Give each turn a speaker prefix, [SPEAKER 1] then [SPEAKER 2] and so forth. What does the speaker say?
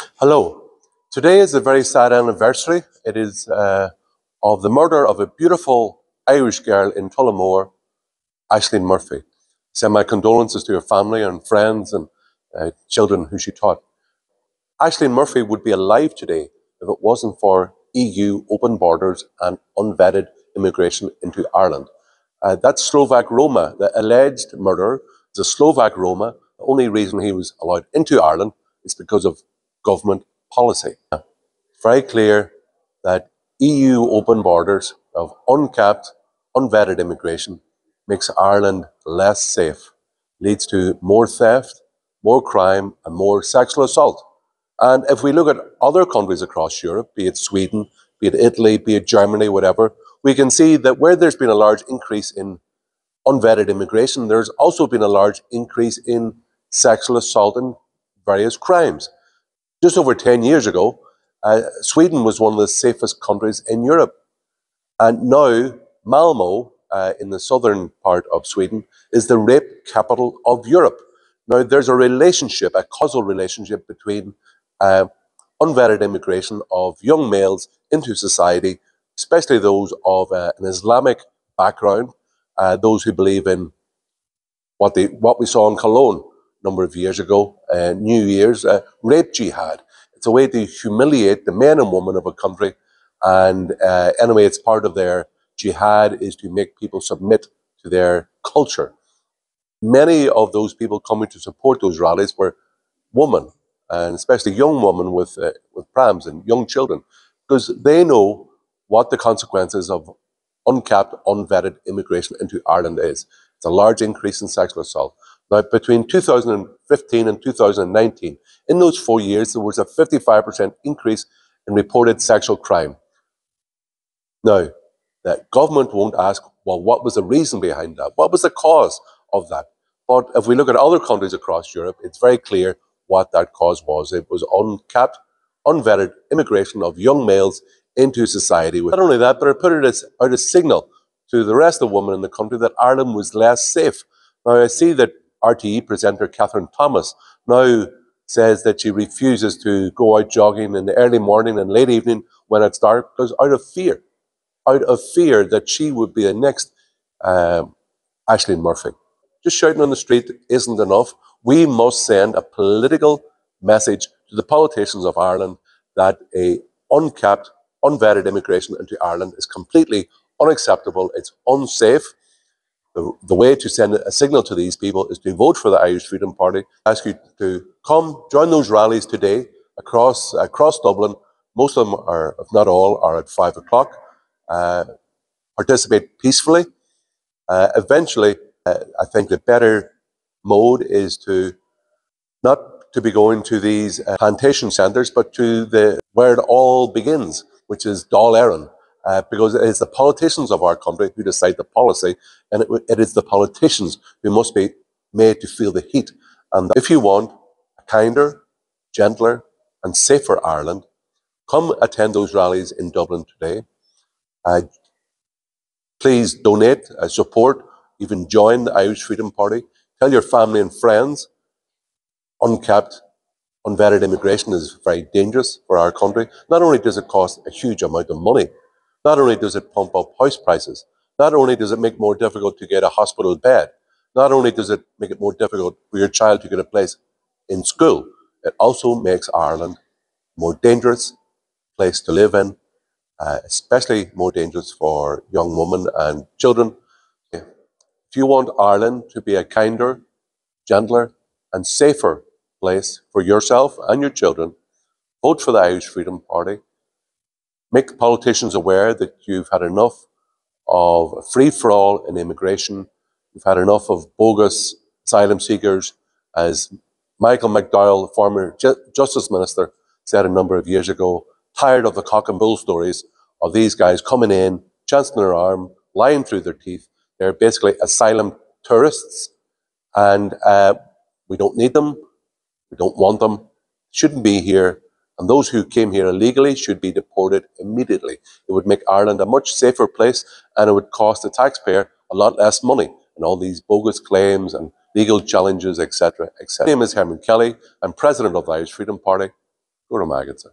[SPEAKER 1] Hello. Today is a very sad anniversary. It is uh, of the murder of a beautiful Irish girl in Tullamore, Ashling Murphy. Send my condolences to her family and friends and uh, children who she taught. Ashling Murphy would be alive today if it wasn't for EU open borders and unvetted immigration into Ireland. Uh, that Slovak Roma, the alleged murderer, a Slovak Roma. The only reason he was allowed into Ireland is because of government policy. It's very clear that EU open borders of uncapped, unvetted immigration makes Ireland less safe, leads to more theft, more crime, and more sexual assault. And if we look at other countries across Europe, be it Sweden, be it Italy, be it Germany, whatever, we can see that where there's been a large increase in unvetted immigration, there's also been a large increase in sexual assault and various crimes. Just over 10 years ago, uh, Sweden was one of the safest countries in Europe. And now, Malmo, uh, in the southern part of Sweden, is the rape capital of Europe. Now, there's a relationship, a causal relationship between uh, unvetted immigration of young males into society, especially those of uh, an Islamic background, uh, those who believe in what, they, what we saw in Cologne number of years ago, uh, New Year's, uh, rape jihad. It's a way to humiliate the men and women of a country. And uh, anyway, it's part of their jihad is to make people submit to their culture. Many of those people coming to support those rallies were women, and especially young women with, uh, with prams and young children, because they know what the consequences of uncapped, unvetted immigration into Ireland is. It's a large increase in sexual assault. Now, between 2015 and 2019, in those four years, there was a 55% increase in reported sexual crime. Now, the government won't ask, well, what was the reason behind that? What was the cause of that? But if we look at other countries across Europe, it's very clear what that cause was. It was uncapped, unvetted immigration of young males into society. Not only that, but it put it as, out a signal to the rest of the women in the country that Ireland was less safe. Now, I see that RTE presenter Kathryn Thomas now says that she refuses to go out jogging in the early morning and late evening when it's dark because out of fear, out of fear that she would be the next um, Ashling Murphy. Just shouting on the street isn't enough. We must send a political message to the politicians of Ireland that a uncapped, unvetted immigration into Ireland is completely unacceptable. It's unsafe. The, the way to send a signal to these people is to vote for the Irish Freedom Party. I ask you to come join those rallies today across across Dublin. Most of them are, if not all, are at five o'clock. Uh, participate peacefully. Uh, eventually, uh, I think the better mode is to not to be going to these uh, plantation centres, but to the where it all begins, which is Dáil Éireann uh, because it is the politicians of our country who decide the policy, and it, it is the politicians who must be made to feel the heat. And if you want a kinder, gentler, and safer Ireland, come attend those rallies in Dublin today. Uh, please donate, uh, support, even join the Irish Freedom Party. Tell your family and friends uncapped, unvetted immigration is very dangerous for our country. Not only does it cost a huge amount of money, not only does it pump up house prices, not only does it make it more difficult to get a hospital bed, not only does it make it more difficult for your child to get a place in school, it also makes Ireland more dangerous place to live in, uh, especially more dangerous for young women and children. If you want Ireland to be a kinder, gentler, and safer place for yourself and your children, vote for the Irish Freedom Party make politicians aware that you've had enough of free for all in immigration. You've had enough of bogus asylum seekers, as Michael McDowell, former Justice Minister, said a number of years ago, tired of the cock and bull stories of these guys coming in, chancing their arm, lying through their teeth. They're basically asylum tourists, and uh, we don't need them. We don't want them. Shouldn't be here. And those who came here illegally should be deported immediately. It would make Ireland a much safer place and it would cost the taxpayer a lot less money and all these bogus claims and legal challenges, etc. etc. My name is Herman Kelly. I'm president of the Irish Freedom Party. Go to Magadsa.